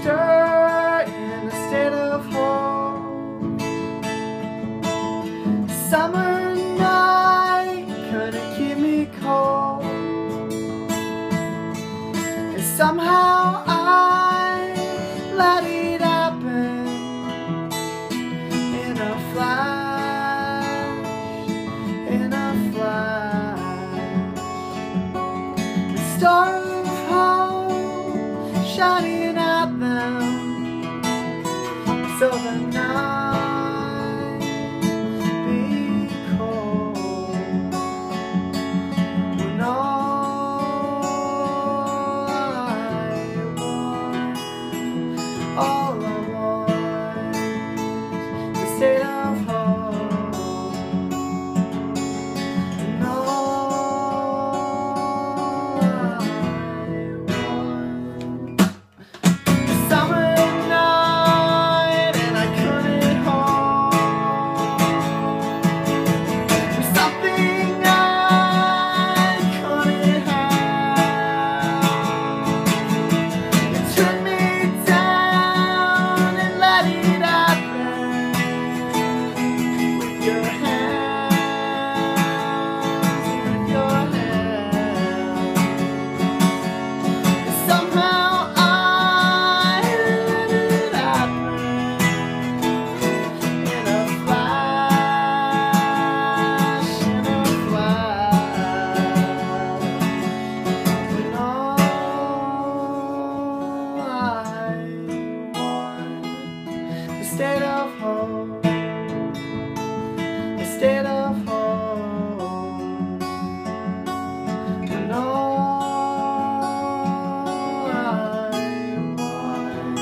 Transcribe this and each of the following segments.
stir in a state of hope. Summer night couldn't keep me cold. And somehow I let it happen in a flash, in a flash. The Shouting at them. instead of home, instead of home. I I want,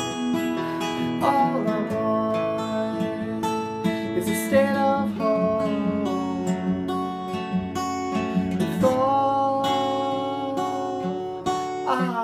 all I want is instead of home. With all I